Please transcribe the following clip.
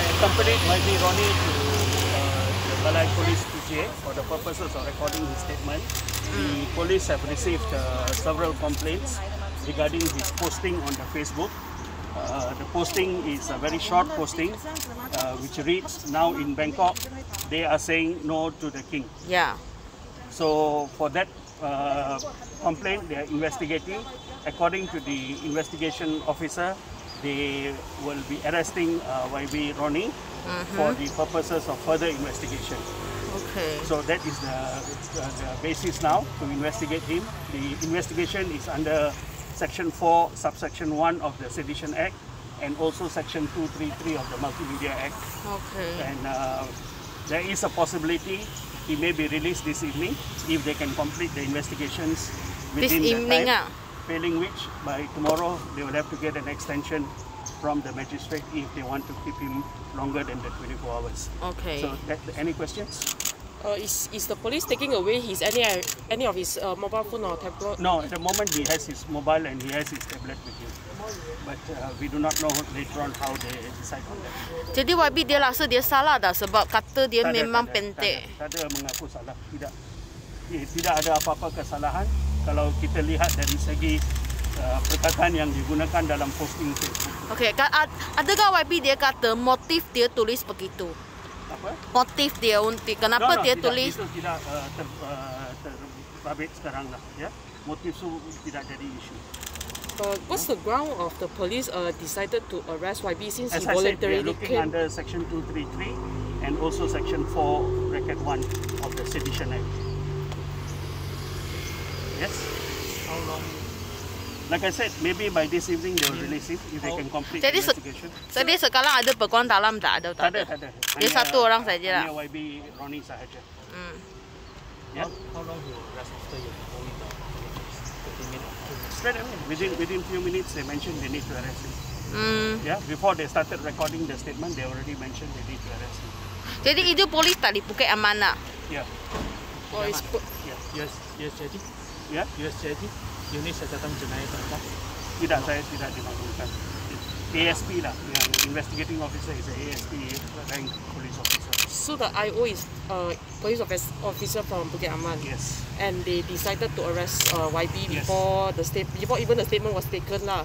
I accompanied YB Ronnie to uh, the Balai Police PGA for the purposes of recording his statement. The police have received uh, several complaints regarding his posting on the Facebook. Uh, the posting is a very short posting, uh, which reads, "Now in Bangkok, they are saying no to the king." Yeah. So for that uh, complaint, they are investigating. According to the investigation officer, they will be arresting uh, YB Ronnie for the purposes of further investigation. Okay. So that is the, the, the basis now to investigate him. The investigation is under Section 4, Subsection 1 of the Sedition Act and also Section 233 of the Multimedia Act. Okay. And uh, there is a possibility he may be released this evening if they can complete the investigations This within the evening time. ah. Failing which, by tomorrow they will have to get an extension from the magistrate if they want to keep him longer than the 24 hours. Okay. So, that, any questions? Uh, is, is the police taking away his any any of his uh, mobile phone or tablet? No, at the moment he has his mobile and he has his tablet with him. But uh, we do not know later on how they decide on that. Jadi YB dia rasa dia salah dah sebab kata dia Tak memang ada, pentek. Tak ada, tak ada mengaku salah. Tidak. Eh, Tidak ada apa-apa kesalahan kalau kita lihat dari segi uh, perkataan yang digunakan dalam posting Facebook. Okey, ka- ad- adakah YB dia kata motif dia tulis begitu? Apa? Motif dia untuk kenapa No, no, dia tidak, tulis Itu tidak uh, ter, uh, terbabit sekarang lah. Ya? Motif itu tidak jadi isu. Uh, what's the ground of the police uh, decided to arrest YB since As he I said, we are voluntarily looking came? under Section 233 and also Section 4, Bracket 1 of the Sedition Act. Yes? How long? Like I said, maybe by this evening they will release him if they can complete Jadi the investigation. Jadi sekarang ada peguam dalam tak ada? Tak ada, tak ada. Dia satu orang saja lah. Hanya YB Ronnie sahaja. Hmm. Ya. How, how long he will rest after you hold the images? 30 minutes? two minutes? Straight away, within within few minutes they mentioned they need to arrest him. Hmm. Yeah, before they started recording the statement, they already mentioned they need to arrest him. Jadi itu polis tak di Bukit Amanah. Yeah, Or is po- yeah, US, US jadi? Yeah. US jadi? Unit Siasatan Jenayah Tangkap? Tidak, saya tidak dimaklumkan. ASP lah, yang investigating officer is a ASP rank police officer. so the IO is uh, police office- officer from Bukit Aman, Yes. and they decided to arrest uh, YB Yes. before the state before even the statement was taken lah.